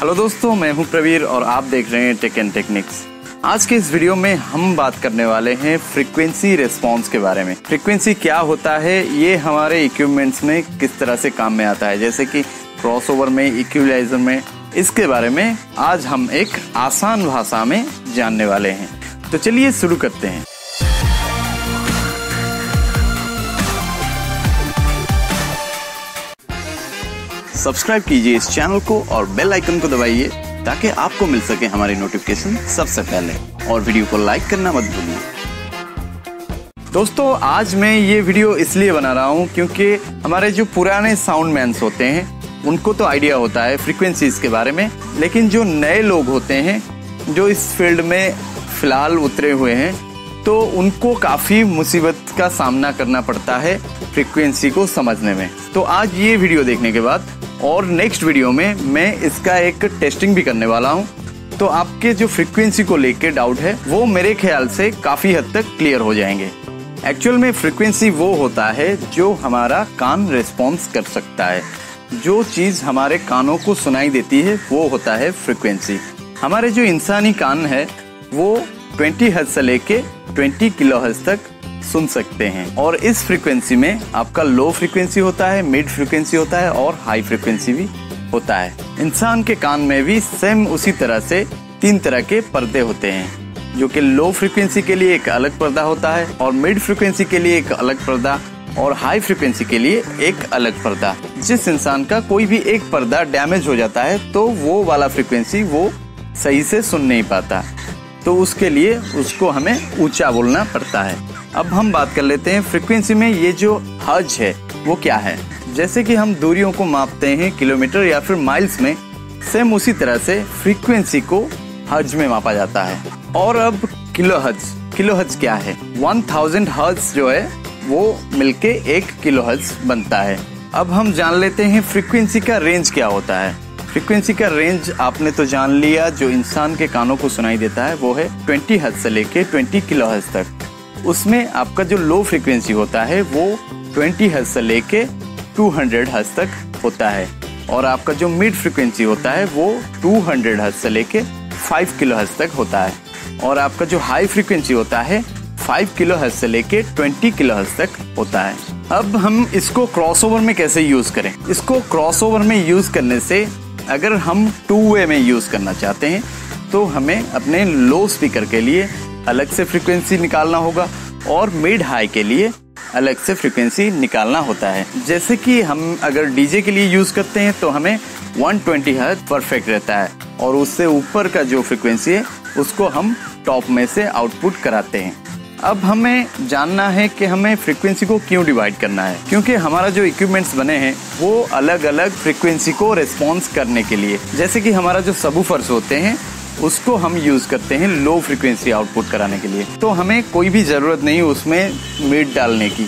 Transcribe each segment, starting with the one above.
Hello दोस्तों, मैं हूँ प्रवीर और आप देख रहे हैं टेक एंड टेक्निक्स आज के इस वीडियो में हम बात करने वाले हैं फ्रीक्वेंसी रिस्पांस के बारे में। फ्रीक्वेंसी क्या होता है? ये हमारे इक्विपमेंट्स में किस तरह से काम में आता है? जैसे कि क्रॉसओवर में इक्विलाइजर में, इसके बारे में आज हम एक आसान भाषा में जानने वाले हैं। तो चलिए शुरू करते हैं। सब्सक्राइब कीजिए इस चैनल को और बेल आइकन को दबाइए ताकि आपको मिल सके हमारी नोटिफिकेशन सबसे पहले। और वीडियो को लाइक करना मत भूलिए। दोस्तों, आज मैं ये वीडियो इसलिए बना रहा हूँ क्योंकि हमारे जो पुराने साउंड मैंस होते हैं, उनको तो आइडिया होता है फ्रीक्वेंसीज के बारे में, लेकिन जो नए लोग होते हैं, जो इस फ़ील्ड में फ़िलहाल उतरे हुए हैं तो उनको काफ़ी मुसीबत का सामना करना पड़ता है फ्रीक्वेंसी को समझने में। तो आज ये वीडियो देखने के बाद और नेक्स्ट वीडियो में मैं इसका एक टेस्टिंग भी करने वाला हूँ। तो आपके जो फ्रीक्वेंसी को लेके डाउट है, वो मेरे ख्याल से काफ़ी हद तक क्लियर हो जाएँगे। एक्चुअल में फ्रीक्वेंसी वो होता है जो हमारा कान रिस्पॉन्स कर सकता है। जो चीज़ हमारे कानों को सुनाई देती है, वो होता है फ्रीक्वेंसी हमारे जो इंसानी कान है, वो 20 हर्ट्ज से लेके 20 किलो हर्ट्ज तक सुन सकते हैं। और इस फ्रीक्वेंसी में आपका लो फ्रीक्वेंसी होता है मिड फ्रीक्वेंसी होता है और हाई फ्रीक्वेंसी भी होता है। इंसान के कान में भी सेम उसी तरह से तीन तरह के पर्दे होते हैं, जो कि लो फ्रीक्वेंसी के लिए एक अलग पर्दा होता है और मिड फ्रीक्वेंसी के लिए एक अलग पर्दा और हाई फ्रीक्वेंसी के लिए एक अलग पर्दा। जिस इंसान का कोई भी एक पर्दा डैमेज हो जाता है तो वो वाला फ्रीक्वेंसी वो सही से सुन नहीं पाता। तो उसके लिए उसको हमें ऊँचा बोलना पड़ता है। अब हम बात कर लेते हैं फ्रीक्वेंसी में ये जो हज है, वो क्या है? जैसे कि हम दूरियों को मापते हैं किलोमीटर या फिर माइल्स में सेम उसी तरह से फ्रीक्वेंसी को हज में मापा जाता है। और अब किलो हज किलो हज क्या है? 1000 हज जो है, वो मिलके एक किलो हज बनता है। अब हम जान लेते हैं फ्रीक्वेंसी का रेंज क्या होता है। फ्रीक्वेंसी का रेंज आपने तो जान लिया, जो इंसान के कानों को सुनाई देता है, वो है 20 हज से लेके 20 किलो हज तक। उसमें आपका जो लो फ्रिक्वेंसी होता है, वो 20 हज से लेके 200 हज तक होता है। और आपका जो मिड फ्रिक्वेंसी होता है, वो 200 हज से लेके 5 किलो हज तक होता है। और आपका जो हाई फ्रिक्वेंसी होता है 5 किलो हज से लेके 20 किलो हज तक होता है। अब हम इसको क्रॉसओवर में कैसे यूज़ करें? इसको क्रॉसओवर में यूज़ करने से अगर हम टू वे में यूज़ करना चाहते हैं तो हमें अपने लो स्पीकर के लिए अलग से फ्रीक्वेंसी निकालना होगा और मिड हाई के लिए अलग से फ्रीक्वेंसी निकालना होता है। जैसे कि हम अगर डीजे के लिए यूज़ करते हैं तो हमें 120 हर्ट्ज परफेक्ट रहता है और उससे ऊपर का जो फ्रीक्वेंसी है, उसको हम टॉप में से आउटपुट कराते हैं। अब हमें जानना है कि हमें फ्रीक्वेंसी को क्यों डिवाइड करना है, क्योंकि हमारा जो इक्विपमेंट्स बने हैं, वो अलग अलग फ्रीक्वेंसी को रिस्पॉन्स करने के लिए। जैसे कि हमारा जो सबूफर्स होते हैं उसको हम यूज़ करते हैं लो फ्रिक्वेंसी आउटपुट कराने के लिए। तो हमें कोई भी ज़रूरत नहीं उसमें मिड डालने की।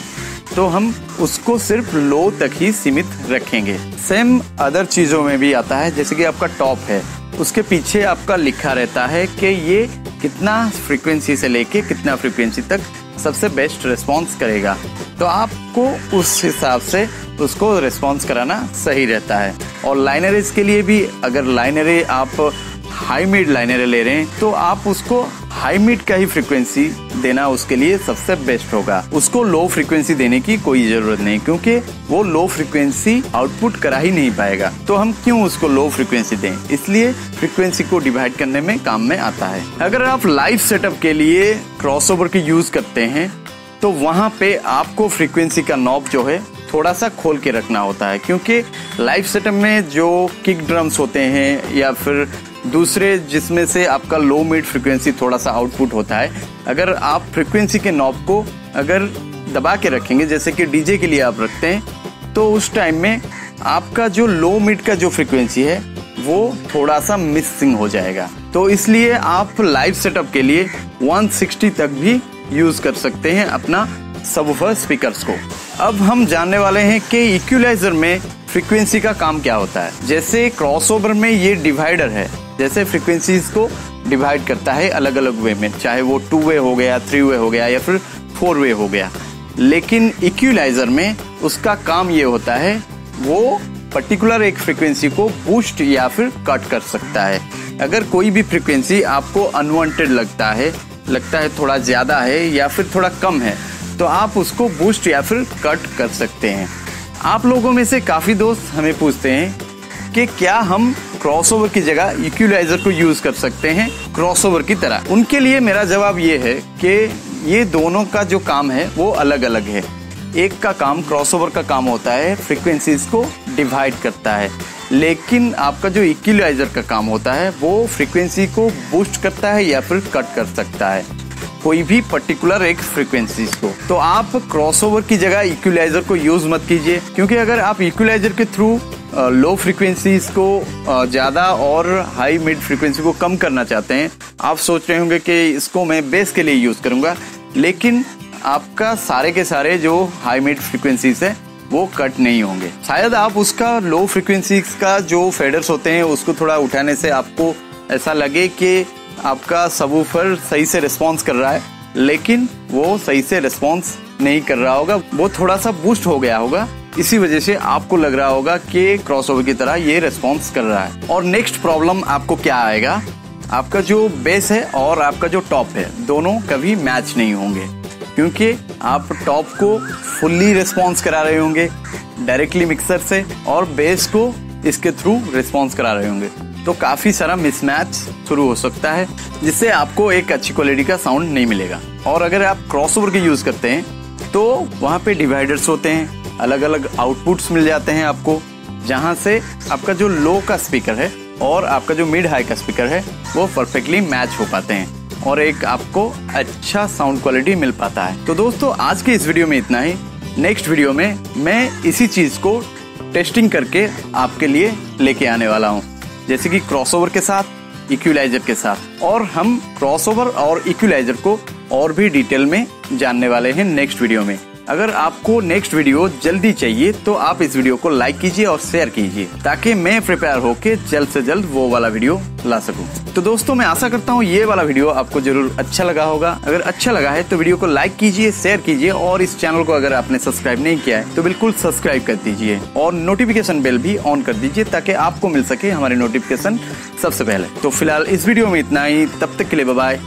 तो हम उसको सिर्फ़ लो तक ही सीमित रखेंगे। सेम अदर चीज़ों में भी आता है, जैसे कि आपका टॉप है। उसके पीछे आपका लिखा रहता है कि ये कितना फ्रीक्वेंसी से लेके कितना फ्रीक्वेंसी तक सबसे बेस्ट रिस्पॉन्स करेगा। तो आपको उस हिसाब से उसको रिस्पॉन्स कराना सही रहता है। और लाइनरेज के लिए भी अगर लाइनरे आप हाई मिड लाइनर ले रहे हैं तो आप उसको हाई मिड का ही फ्रीक्वेंसी देना उसके लिए सबसे बेस्ट होगा। उसको लो फ्रीक्वेंसी देने की कोई ज़रूरत नहीं, क्योंकि वो लो फ्रीक्वेंसी आउटपुट करा ही नहीं पाएगा। तो हम क्यों उसको लो फ्रीक्वेंसी दें? इसलिए फ्रीक्वेंसी को डिवाइड करने में काम में आता है। अगर आप लाइव सेटअप के लिए क्रॉसओवर की यूज़ करते हैं तो वहाँ पे आपको फ्रीक्वेंसी का नॉब जो है थोड़ा सा खोल के रखना होता है, क्योंकि लाइव सेटअप में जो किक ड्रम्स होते हैं या फिर दूसरे जिसमें से आपका लो मिड फ्रिक्वेंसी थोड़ा सा आउटपुट होता है, अगर आप फ्रिक्वेंसी के नॉब को अगर दबा के रखेंगे, जैसे कि डीजे के लिए आप रखते हैं तो उस टाइम में आपका जो लो मिड का जो फ्रिक्वेंसी है, वो थोड़ा सा मिसिंग हो जाएगा। तो इसलिए आप लाइव सेटअप के लिए 160 तक भी यूज़ कर सकते हैं अपना सबवूफर स्पीकर्स को। अब हम जानने वाले हैं कि इक्वलाइजर में फ्रीक्वेंसी का काम क्या होता है। जैसे क्रॉसओवर में ये डिवाइडर है जैसे फ्रिक्वेंसीज को डिवाइड करता है अलग अलग वे में, चाहे वो टू वे हो गया थ्री वे हो गया, या फिर फोर वे हो गया। लेकिन इक्वलाइजर में उसका काम ये होता है, वो पर्टिकुलर एक फ्रिक्वेंसी को बूस्ट या फिर कट कर सकता है। अगर कोई भी फ्रिक्वेंसी आपको अनवांटेड लगता है लगता है थोड़ा ज़्यादा है या फिर थोड़ा कम है तो आप उसको बूस्ट या फिर कट कर सकते हैं। आप लोगों में से काफ़ी दोस्त हमें पूछते हैं कि क्या हम क्रॉसओवर की जगह इक्वलाइजर को यूज़ कर सकते हैं क्रॉसओवर की तरह। उनके लिए मेरा जवाब ये है कि ये दोनों का जो काम है, वो अलग अलग है। एक का काम क्रॉसओवर का काम होता है फ्रीक्वेंसीज को डिवाइड करता है। लेकिन आपका जो इक्वलाइजर का काम होता है, वो फ्रीक्वेंसी को बूस्ट करता है या फिर कट कर सकता है। कोई भी पर्टिकुलर एक फ्रीक्वेंसीज को। तो आप क्रॉसओवर की जगह इक्वलाइजर को यूज़ मत कीजिए, क्योंकि अगर आप इक्वलाइजर के थ्रू लो फ्रीक्वेंसीज को ज़्यादा और हाई मिड फ्रीक्वेंसी को कम करना चाहते हैं। आप सोच रहे होंगे कि इसको मैं बेस के लिए यूज़ करूँगा, लेकिन आपका सारे के सारे जो हाई मिड फ्रीक्वेंसीज है, वो कट नहीं होंगे। शायद आप उसका लो फ्रीक्वेंसीज का जो फेडर्स होते हैं, उसको थोड़ा उठाने से आपको ऐसा लगे कि आपका सबूफर सही से रिस्पॉन्स कर रहा है, लेकिन वो सही से रिस्पॉन्स नहीं कर रहा होगा। वो थोड़ा सा बूस्ट हो गया होगा। इसी वजह से आपको लग रहा होगा कि क्रॉसओवर की तरह ये रिस्पॉन्स कर रहा है। और नेक्स्ट प्रॉब्लम आपको क्या आएगा? आपका जो बेस है और आपका जो टॉप है, दोनों कभी मैच नहीं होंगे। क्योंकि आप टॉप को फुल्ली रिस्पॉन्स करा रहे होंगे डायरेक्टली मिक्सर से, और बेस को इसके थ्रू रिस्पॉन्स करा रहे होंगे। तो काफ़ी सारा मिसमैच शुरू हो सकता है, जिससे आपको एक अच्छी क्वालिटी का साउंड नहीं मिलेगा। और अगर आप क्रॉसओवर के यूज़ करते हैं तो वहाँ पे डिवाइडर्स होते हैं अलग अलग आउटपुट्स मिल जाते हैं आपको, जहाँ से आपका जो लो का स्पीकर है और आपका जो मिड हाई का स्पीकर है, वो परफेक्टली मैच हो पाते हैं और एक आपको अच्छा साउंड क्वालिटी मिल पाता है। तो दोस्तों, आज के इस वीडियो में इतना ही। नेक्स्ट वीडियो में मैं इसी चीज़ को टेस्टिंग करके आपके लिए लेके आने वाला हूँ, जैसे कि क्रॉसओवर के साथ इक्विलाइजर के साथ। और हम क्रॉसओवर और इक्विलाइजर को और भी डिटेल में जानने वाले हैं नेक्स्ट वीडियो में। अगर आपको नेक्स्ट वीडियो जल्दी चाहिए तो आप इस वीडियो को लाइक कीजिए और शेयर कीजिए, ताकि मैं प्रिपेयर होके जल्द से जल्द वो वाला वीडियो ला सकूँ। तो दोस्तों, मैं आशा करता हूँ ये वाला वीडियो आपको ज़रूर अच्छा लगा होगा। अगर अच्छा लगा है तो वीडियो को लाइक कीजिए शेयर कीजिए, और इस चैनल को अगर आपने सब्सक्राइब नहीं किया है तो बिल्कुल सब्सक्राइब कर दीजिए, और नोटिफिकेशन बेल भी ऑन कर दीजिए, ताकि आपको मिल सके हमारे नोटिफिकेशन सबसे पहले। तो फ़िलहाल इस वीडियो में इतना ही, तब तक के लिए बाय